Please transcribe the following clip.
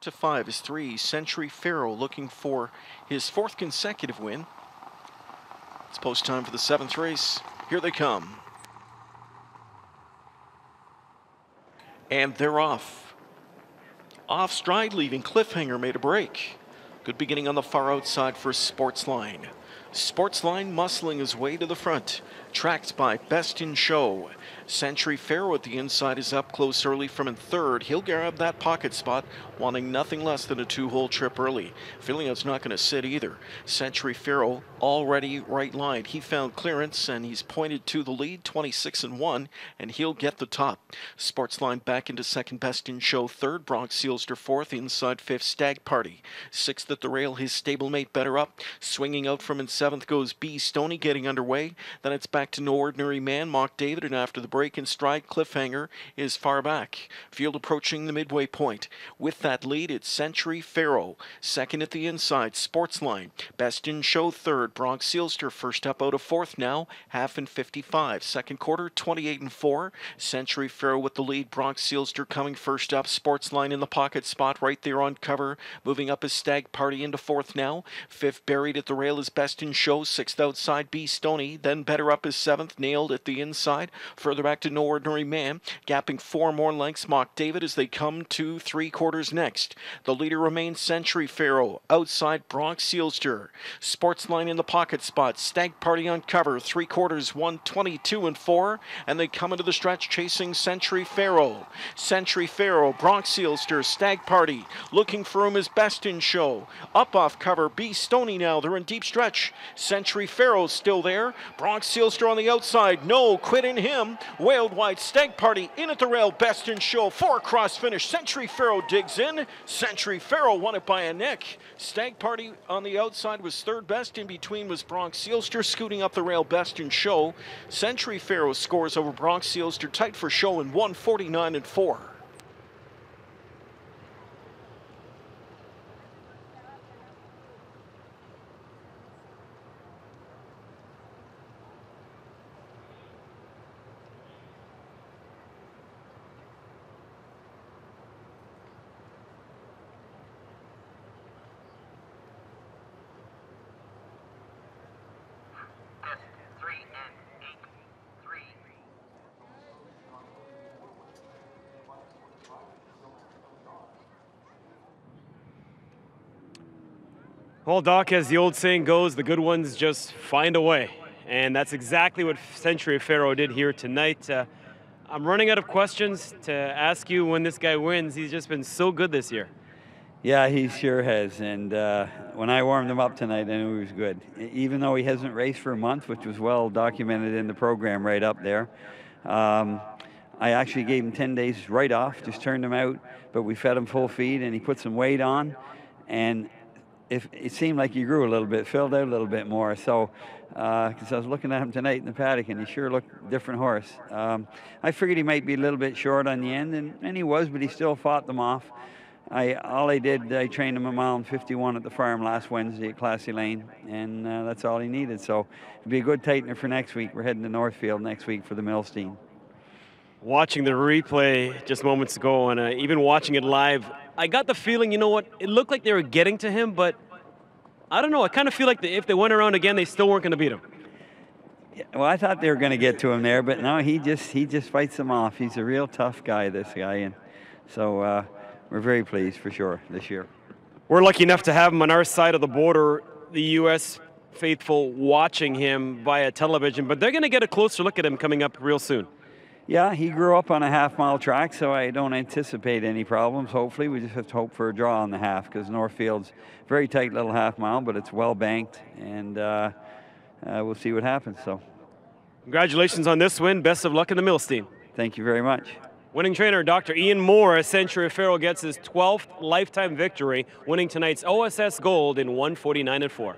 to five is three. Century Farroh looking for his fourth consecutive win. It's post time for the seventh race. Here they come. And they're off. Off stride, leaving Cliffhanger made a break. Good beginning on the far outside for Sportsline. Sportsline muscling his way to the front, tracked by Best in Show. Century Farroh at the inside is up close early from in third. He'll grab that pocket spot, wanting nothing less than a two-hole trip early. Feeling it's not going to sit either. Century Farroh already right line. He found clearance and he's pointed to the lead, 26 and 1, and he'll get the top. Sportsline back into second best in show third. Bronx Seelster fourth, inside fifth, Stag Party. Sixth at the rail, his stablemate better up. Swinging out from in seventh goes B. Stoney getting underway. Then it's back to No Ordinary Man, Mock David, and after the break in stride, Cliffhanger is far back. Field approaching the midway point. With that lead, it's Century Farroh. Second at the inside, Sportsline. Best in show third. Bronx Seelster first up out of fourth now, half and 55. Second quarter, 28 and 4. Century Farroh with the lead. Bronx Seelster coming first up. Sportsline in the pocket spot right there on cover. Moving up as Stag Party into fourth now. Fifth buried at the rail is Best in Show. Sixth outside, B Stoney. Then better up as seventh. Nailed at the inside. Further back to No Ordinary Man. Gapping four more lengths. Mock David as they come to three quarters next. The leader remains Century Farroh. Outside Bronx Seelster. Sportsline in the pocket spot. Stag Party on cover. Three quarters, 122 and four. And they come into the stretch chasing Century Farroh. Century Farroh, Bronx Seelster, Stag Party. Looking for him as best in show. Up off cover. B Stoney now. They're in deep stretch. Century Farroh's still there. Bronx Seelster on the outside. No, quit in him. Wailed wide. Stag Party in at the rail. Best in show. Four cross finish. Century Farroh digs in. Century Farroh won it by a neck. Stag Party on the outside was third best. In between was Bronx Seelster scooting up the rail. Best in show. Century Farroh scores over Bronx Seelster tight for show in 149 and 4. Well, Doc, as the old saying goes, the good ones just find a way. And that's exactly what Century Farroh did here tonight. Uh, I'm running out of questions to ask you when this guy wins. He's just been so good this year. Yeah, he sure has. And uh, when I warmed him up tonight, I knew he was good. Even though he hasn't raced for a month, which was well documented in the program right up there, um, I actually gave him 10 days right off, just turned him out, but we fed him full feed and he put some weight on. And if, it seemed like he grew a little bit, filled out a little bit more. So, because I was looking at him tonight in the paddock, and he sure looked different horse. Um, I figured he might be a little bit short on the end, and, and he was, but he still fought them off. I all I did, I trained him a mile and 51 at the farm last Wednesday at Classy Lane, and uh, that's all he needed. So, it'll be a good tightener for next week. We're heading to Northfield next week for the Milstein. Watching the replay just moments ago, and uh, even watching it live, I got the feeling, you know what? It looked like they were getting to him, but I don't know. I kind of feel like the, if they went around again, they still weren't going to beat him. Yeah, Well, I thought they were going to get to him there, but no, he just he just fights them off. He's a real tough guy, this guy, and so uh, we're very pleased for sure this year. We're lucky enough to have him on our side of the border, the U.S. faithful watching him via television, but they're going to get a closer look at him coming up real soon. Yeah, he grew up on a half mile track, so I don't anticipate any problems. Hopefully, we just have to hope for a draw on the half because Northfield's very tight little half mile, but it's well banked, and uh, uh, we'll see what happens. So, Congratulations on this win. Best of luck in the Milstein. thank you very much. Winning trainer Dr. Ian Moore, Century Farroh gets his 12th lifetime victory, winning tonight's OSS Gold in 149 and 4.